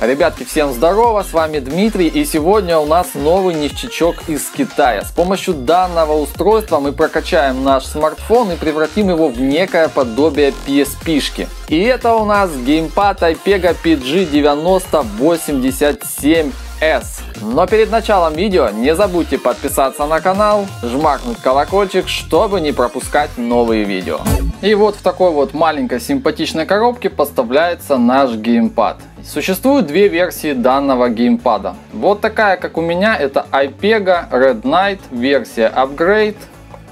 Ребятки, всем здорово, с вами Дмитрий и сегодня у нас новый ништячок из Китая. С помощью данного устройства мы прокачаем наш смартфон и превратим его в некое подобие PSP-шки. И это у нас геймпад iPega PG9087 S. Но перед началом видео не забудьте подписаться на канал, жмакнуть колокольчик, чтобы не пропускать новые видео. И вот в такой вот маленькой симпатичной коробке поставляется наш геймпад. Существует две версии данного геймпада. Вот такая, как у меня, это iPega Red Knight, версия Upgrade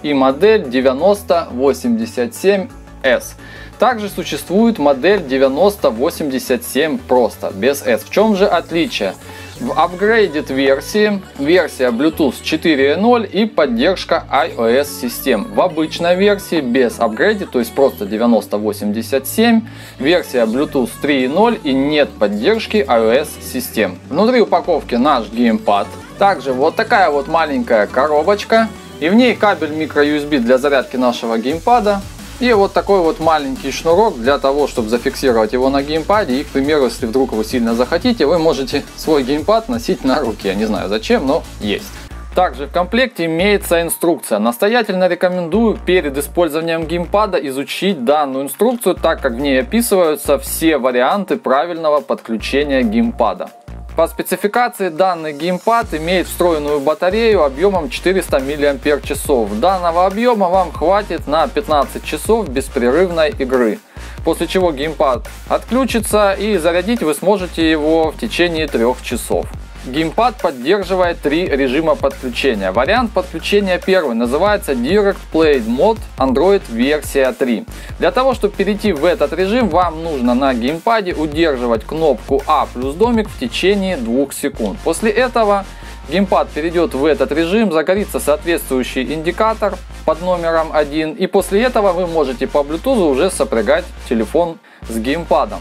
и модель 9087S. Также существует модель 9087 просто, без S. В чем же отличие? В Upgraded версии версия Bluetooth 4.0 и поддержка iOS систем. В обычной версии без Upgraded, то есть просто 9087, версия Bluetooth 3.0 и нет поддержки iOS систем. Внутри упаковки наш геймпад. Также вот такая вот маленькая коробочка. И в ней кабель micro-USB для зарядки нашего геймпада. И вот такой вот маленький шнурок для того, чтобы зафиксировать его на геймпаде. И, к примеру, если вдруг вы сильно захотите, вы можете свой геймпад носить на руке. Я не знаю зачем, но есть. Также в комплекте имеется инструкция. Настоятельно рекомендую перед использованием геймпада изучить данную инструкцию, так как в ней описываются все варианты правильного подключения геймпада. По спецификации данный геймпад имеет встроенную батарею объемом 400 мАч. Данного объема вам хватит на 15 часов беспрерывной игры. После чего геймпад отключится и зарядить вы сможете его в течение 3 часов. Геймпад поддерживает три режима подключения. Вариант подключения первый называется Direct Play Mode Android версия 3. Для того, чтобы перейти в этот режим, вам нужно на геймпаде удерживать кнопку А плюс домик в течение 2 секунд. После этого геймпад перейдет в этот режим, загорится соответствующий индикатор под номером 1 и после этого вы можете по Bluetooth уже сопрягать телефон с геймпадом.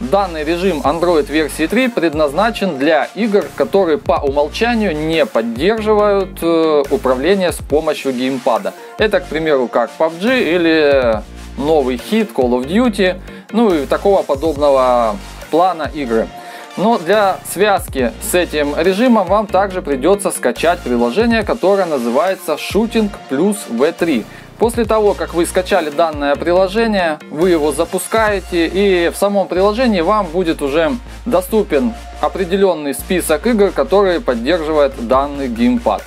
Данный режим Android версии 3 предназначен для игр, которые по умолчанию не поддерживают э, управление с помощью геймпада. Это, к примеру, как PUBG или новый хит Call of Duty, ну и такого подобного плана игры. Но для связки с этим режимом вам также придется скачать приложение, которое называется Shooting Plus V3. После того, как вы скачали данное приложение, вы его запускаете и в самом приложении вам будет уже доступен определенный список игр, которые поддерживает данный геймпад.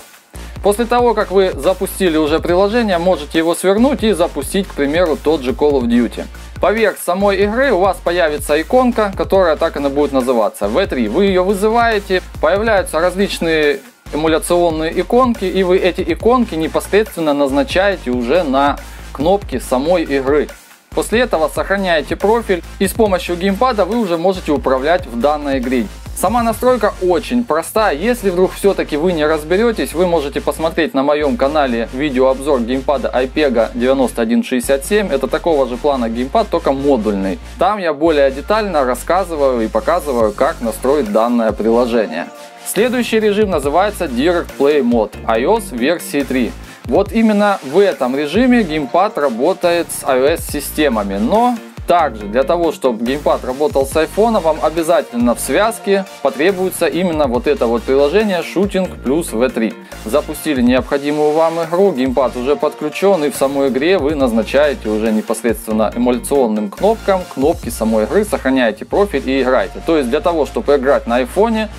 После того, как вы запустили уже приложение, можете его свернуть и запустить, к примеру, тот же Call of Duty. Поверх самой игры у вас появится иконка, которая так и будет называться V3. Вы ее вызываете, появляются различные эмуляционные иконки, и вы эти иконки непосредственно назначаете уже на кнопки самой игры. После этого сохраняете профиль и с помощью геймпада вы уже можете управлять в данной игре. Сама настройка очень простая. Если вдруг все-таки вы не разберетесь, вы можете посмотреть на моем канале видеообзор геймпада iPega 9167. Это такого же плана геймпад, только модульный. Там я более детально рассказываю и показываю, как настроить данное приложение. Следующий режим называется Direct Play Mode iOS версии 3. Вот именно в этом режиме геймпад работает с iOS системами, но также для того, чтобы геймпад работал с iPhone, вам обязательно в связке потребуется именно вот это вот приложение Shooting Plus V3. Запустили необходимую вам игру, геймпад уже подключен и в самой игре вы назначаете уже непосредственно эмуляционным кнопкам кнопки самой игры, сохраняете профиль и играете. То есть для того, чтобы играть на iPhone,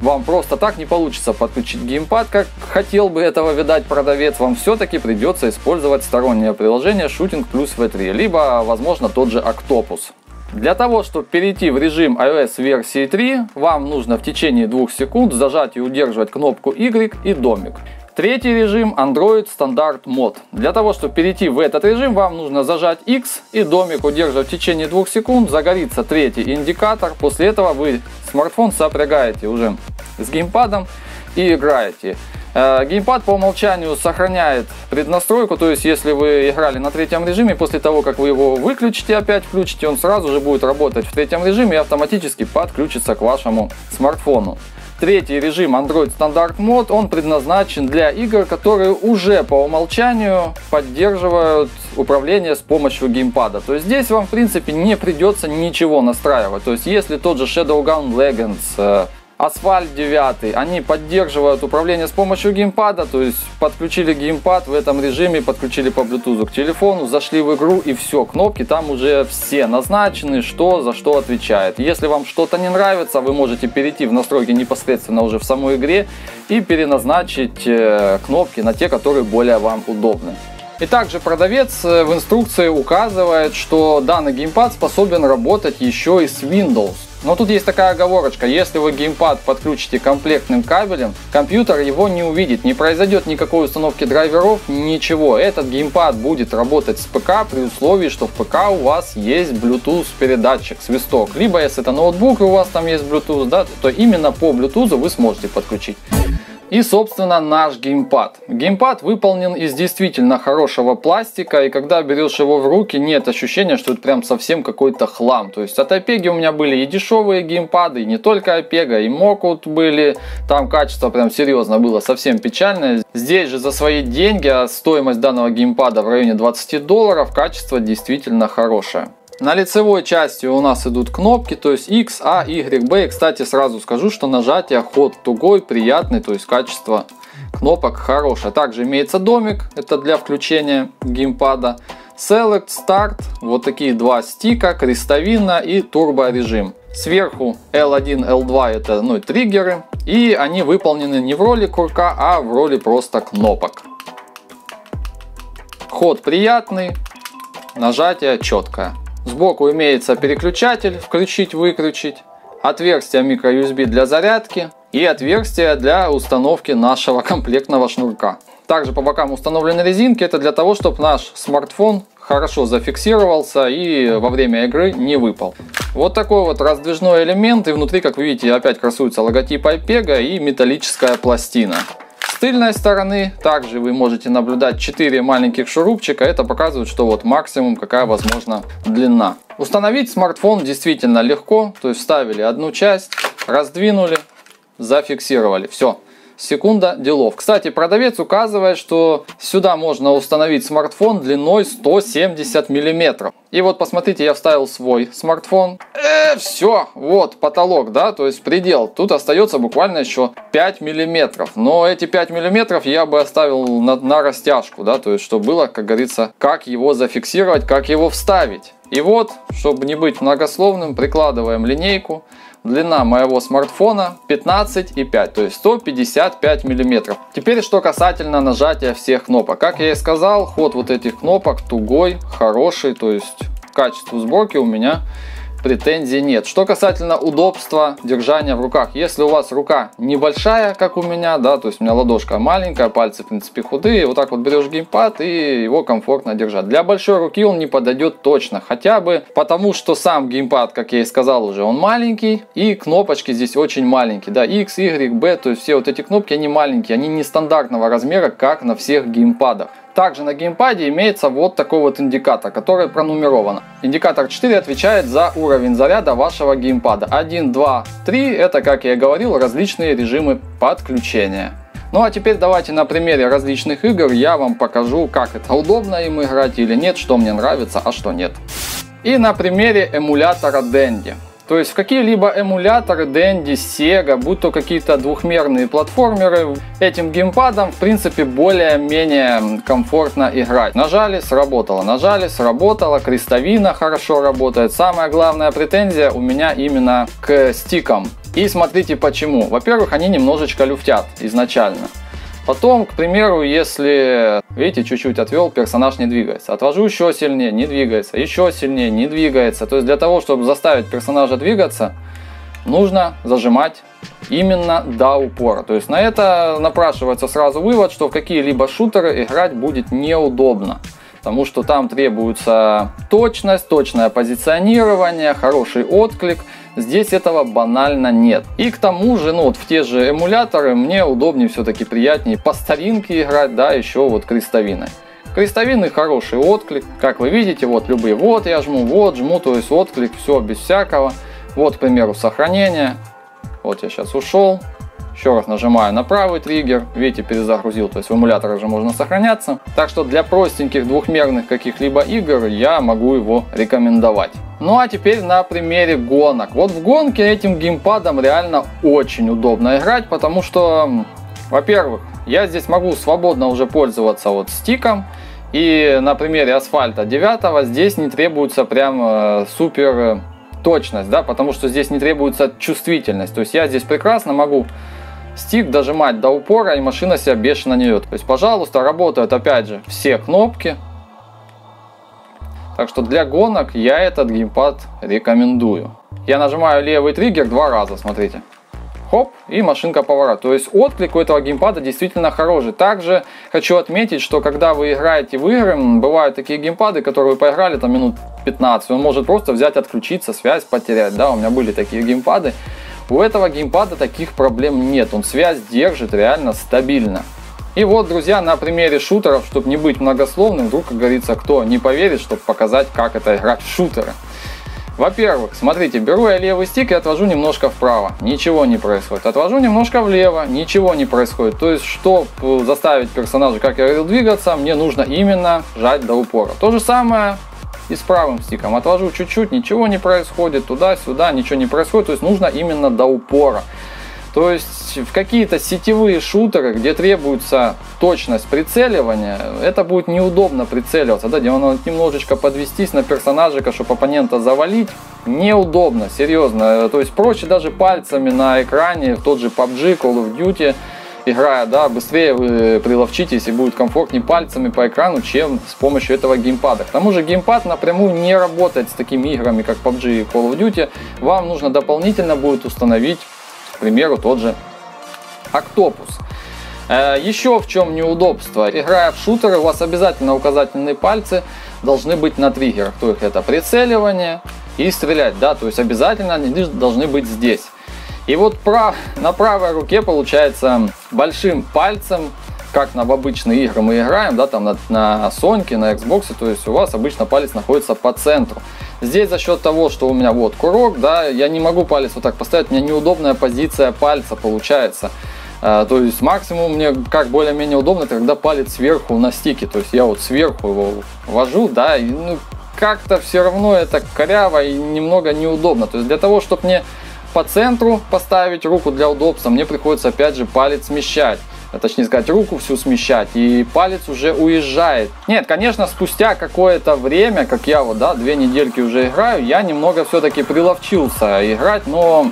вам просто так не получится подключить геймпад, как хотел бы этого видать продавец, вам все-таки придется использовать стороннее приложение Shooting Plus V3, либо, возможно, тот же Octopus. Для того, чтобы перейти в режим iOS версии 3, вам нужно в течение 2 секунд зажать и удерживать кнопку Y и домик. Третий режим Android стандарт мод. Для того, чтобы перейти в этот режим, вам нужно зажать X и домик удерживать в течение 2 секунд, загорится третий индикатор. После этого вы смартфон сопрягаете уже с геймпадом и играете. Э, геймпад по умолчанию сохраняет преднастройку, то есть если вы играли на третьем режиме, после того как вы его выключите, опять включите, он сразу же будет работать в третьем режиме и автоматически подключится к вашему смартфону. Третий режим Android Standard Mode, он предназначен для игр, которые уже по умолчанию поддерживают управление с помощью геймпада. То есть здесь вам в принципе не придется ничего настраивать. То есть если тот же Shadowgun Legends, э, Асфальт 9, они поддерживают управление с помощью геймпада, то есть подключили геймпад в этом режиме, подключили по Bluetooth к телефону, зашли в игру и все, кнопки там уже все назначены, что за что отвечает. Если вам что-то не нравится, вы можете перейти в настройки непосредственно уже в самой игре и переназначить э, кнопки на те, которые более вам удобны. И также продавец э, в инструкции указывает, что данный геймпад способен работать еще и с Windows. Но тут есть такая оговорочка, если вы геймпад подключите комплектным кабелем, компьютер его не увидит, не произойдет никакой установки драйверов, ничего. Этот геймпад будет работать с ПК при условии, что в ПК у вас есть Bluetooth передатчик, свисток. Либо если это ноутбук и у вас там есть Bluetooth, да, то именно по Bluetooth вы сможете подключить. И, собственно, наш геймпад. Геймпад выполнен из действительно хорошего пластика, и когда берешь его в руки, нет ощущения, что это прям совсем какой-то хлам. То есть от Опеги у меня были и дешевые геймпады, и не только Опега, и Мокут были. Там качество прям серьезно было совсем печальное. Здесь же за свои деньги, а стоимость данного геймпада в районе 20 долларов, качество действительно хорошее. На лицевой части у нас идут кнопки, то есть X, A, Y, B. И, кстати, сразу скажу, что нажатие ход тугой, приятный, то есть качество кнопок хорошее. Также имеется домик, это для включения геймпада. Select, Start, вот такие два стика, крестовина и турбо режим. Сверху L1, L2 это ну, триггеры, и они выполнены не в роли курка, а в роли просто кнопок. Ход приятный, нажатие четкое. Сбоку имеется переключатель включить-выключить, отверстие microUSB для зарядки и отверстие для установки нашего комплектного шнурка. Также по бокам установлены резинки, это для того, чтобы наш смартфон хорошо зафиксировался и во время игры не выпал. Вот такой вот раздвижной элемент и внутри, как вы видите, опять красуется логотип iPega и металлическая пластина. Тыльной стороны также вы можете наблюдать 4 маленьких шурупчика. Это показывает, что вот максимум какая возможна длина. Установить смартфон действительно легко. То есть вставили одну часть, раздвинули, зафиксировали. Все секунда делов. Кстати, продавец указывает, что сюда можно установить смартфон длиной 170 миллиметров. И вот посмотрите, я вставил свой смартфон. Э, все, вот потолок, да, то есть предел. Тут остается буквально еще 5 миллиметров. Но эти 5 миллиметров я бы оставил на, на растяжку, да, то есть чтобы было, как говорится, как его зафиксировать, как его вставить. И вот, чтобы не быть многословным, прикладываем линейку. Длина моего смартфона 15,5, то есть 155 миллиметров. Теперь что касательно нажатия всех кнопок. Как я и сказал, ход вот этих кнопок тугой, хороший, то есть качество сборки у меня претензий нет. Что касательно удобства держания в руках. Если у вас рука небольшая, как у меня, да, то есть у меня ладошка маленькая, пальцы в принципе худые, вот так вот берешь геймпад и его комфортно держать. Для большой руки он не подойдет точно, хотя бы потому, что сам геймпад, как я и сказал уже, он маленький и кнопочки здесь очень маленькие, да, X, Y, B, то есть все вот эти кнопки, они маленькие, они не стандартного размера, как на всех геймпадах. Также на геймпаде имеется вот такой вот индикатор, который пронумерован. Индикатор 4 отвечает за уровень заряда вашего геймпада. 1, 2, 3 это, как я и говорил, различные режимы подключения. Ну а теперь давайте на примере различных игр я вам покажу, как это удобно им играть или нет, что мне нравится, а что нет. И на примере эмулятора Dendy. То есть в какие-либо эмуляторы Dendy, Sega, будь то какие-то двухмерные платформеры, этим геймпадом в принципе более-менее комфортно играть. Нажали, сработало, нажали, сработало, крестовина хорошо работает. Самая главная претензия у меня именно к стикам. И смотрите почему. Во-первых, они немножечко люфтят изначально. Потом, к примеру, если, видите, чуть-чуть отвел, персонаж не двигается. Отвожу еще сильнее, не двигается. Еще сильнее, не двигается. То есть для того, чтобы заставить персонажа двигаться, нужно зажимать именно до упора. То есть на это напрашивается сразу вывод, что в какие-либо шутеры играть будет неудобно. Потому что там требуется точность, точное позиционирование, хороший отклик – Здесь этого банально нет. И к тому же, ну вот в те же эмуляторы мне удобнее все-таки приятнее по старинке играть, да, еще вот крестовиной. Крестовины хороший отклик, как вы видите, вот любые, вот я жму, вот жму, то есть отклик, все без всякого. Вот, к примеру, сохранение. Вот я сейчас ушел, Еще раз нажимаю на правый триггер. Видите, перезагрузил. То есть в эмуляторе уже можно сохраняться. Так что для простеньких двухмерных каких-либо игр я могу его рекомендовать. Ну а теперь на примере гонок. Вот в гонке этим геймпадом реально очень удобно играть, потому что, во-первых, я здесь могу свободно уже пользоваться вот стиком. И на примере асфальта 9 здесь не требуется прям э, супер э, точность, да, потому что здесь не требуется чувствительность. То есть я здесь прекрасно могу стик дожимать до упора, и машина себя бешено не идет. То есть, пожалуйста, работают опять же все кнопки. Так что для гонок я этот геймпад рекомендую. Я нажимаю левый триггер два раза, смотрите хоп, и машинка поворот. То есть отклик у этого геймпада действительно хороший. Также хочу отметить, что когда вы играете в игры, бывают такие геймпады, которые вы поиграли там минут 15, он может просто взять, отключиться, связь потерять. Да, у меня были такие геймпады. У этого геймпада таких проблем нет, он связь держит реально стабильно. И вот, друзья, на примере шутеров, чтобы не быть многословным, вдруг, как говорится, кто не поверит, чтобы показать, как это играть в шутеры. Во-первых, смотрите, беру я левый стик и отвожу немножко вправо. Ничего не происходит. Отвожу немножко влево. Ничего не происходит. То есть, чтобы заставить персонажа, как я говорил, двигаться, мне нужно именно жать до упора. То же самое и с правым стиком. Отвожу чуть-чуть, ничего не происходит. Туда-сюда, ничего не происходит. То есть, нужно именно до упора. То есть в какие-то сетевые шутеры, где требуется точность прицеливания, это будет неудобно прицеливаться, да, где надо немножечко подвестись на персонажика, чтобы оппонента завалить, неудобно, серьезно. То есть проще даже пальцами на экране, в тот же PUBG, Call of Duty, играя, да, быстрее вы приловчитесь и будет комфортнее пальцами по экрану, чем с помощью этого геймпада. К тому же геймпад напрямую не работает с такими играми, как PUBG и Call of Duty. Вам нужно дополнительно будет установить к примеру, тот же Octopus. Э, еще в чем неудобство. Играя в шутеры, у вас обязательно указательные пальцы должны быть на триггерах. То есть это прицеливание и стрелять. Да, то есть обязательно они должны быть здесь. И вот прав, на правой руке получается большим пальцем, как на обычные игры мы играем, да, там на, на Sony, на Xbox, то есть у вас обычно палец находится по центру. Здесь за счет того, что у меня вот курок, да, я не могу палец вот так поставить, у меня неудобная позиция пальца получается. А, то есть максимум мне как более-менее удобно, это когда палец сверху на стике, то есть я вот сверху его вожу, да, и ну, как-то все равно это коряво и немного неудобно. То есть для того, чтобы мне по центру поставить руку для удобства, мне приходится опять же палец смещать. А точнее сказать, руку всю смещать, и палец уже уезжает. Нет, конечно, спустя какое-то время, как я вот, да, две недельки уже играю, я немного все-таки приловчился играть, но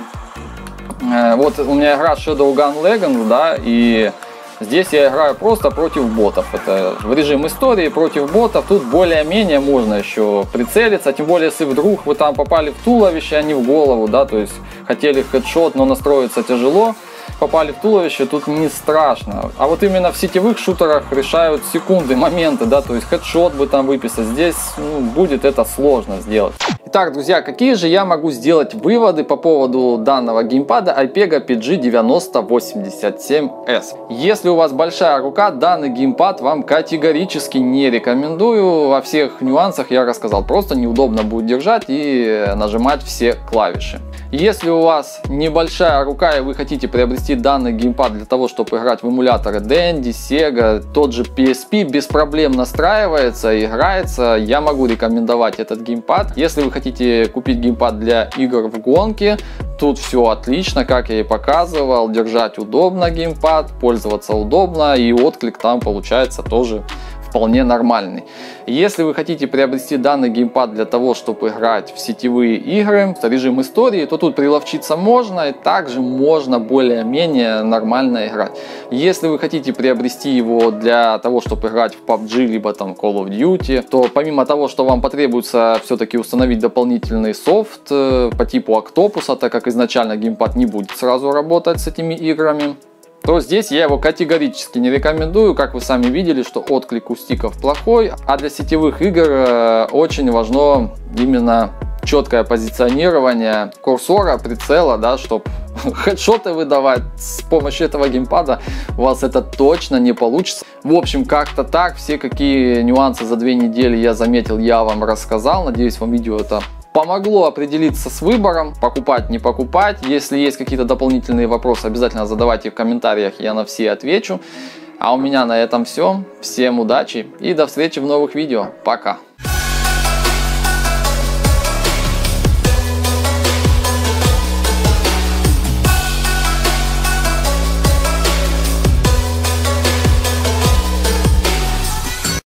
э, вот у меня игра Shadow Gun Legends, да, и Здесь я играю просто против ботов. Это в режим истории против ботов. Тут более-менее можно еще прицелиться. Тем более, если вдруг вы там попали в туловище, а не в голову, да, то есть хотели хедшот, но настроиться тяжело попали в туловище, тут не страшно. А вот именно в сетевых шутерах решают секунды, моменты, да, то есть хедшот бы там выписать. Здесь ну, будет это сложно сделать. Итак, друзья, какие же я могу сделать выводы по поводу данного геймпада iPega PG9087S? Если у вас большая рука, данный геймпад вам категорически не рекомендую. Во всех нюансах я рассказал. Просто неудобно будет держать и нажимать все клавиши. Если у вас небольшая рука и вы хотите приобрести данный геймпад для того, чтобы играть в эмуляторы Dendy, Sega, тот же PSP, без проблем настраивается, играется, я могу рекомендовать этот геймпад. Если вы хотите купить геймпад для игр в гонке, тут все отлично, как я и показывал, держать удобно геймпад, пользоваться удобно и отклик там получается тоже вполне нормальный. Если вы хотите приобрести данный геймпад для того, чтобы играть в сетевые игры, в режим истории, то тут приловчиться можно и также можно более-менее нормально играть. Если вы хотите приобрести его для того, чтобы играть в PUBG, либо там Call of Duty, то помимо того, что вам потребуется все-таки установить дополнительный софт э, по типу Octopus, так как изначально геймпад не будет сразу работать с этими играми, то здесь я его категорически не рекомендую. Как вы сами видели, что отклик у стиков плохой, а для сетевых игр э, очень важно именно четкое позиционирование курсора, прицела, да, чтобы хедшоты выдавать с помощью этого геймпада у вас это точно не получится. В общем, как-то так, все какие нюансы за две недели я заметил, я вам рассказал. Надеюсь, вам видео это помогло определиться с выбором, покупать, не покупать. Если есть какие-то дополнительные вопросы, обязательно задавайте в комментариях, я на все отвечу. А у меня на этом все. Всем удачи и до встречи в новых видео. Пока.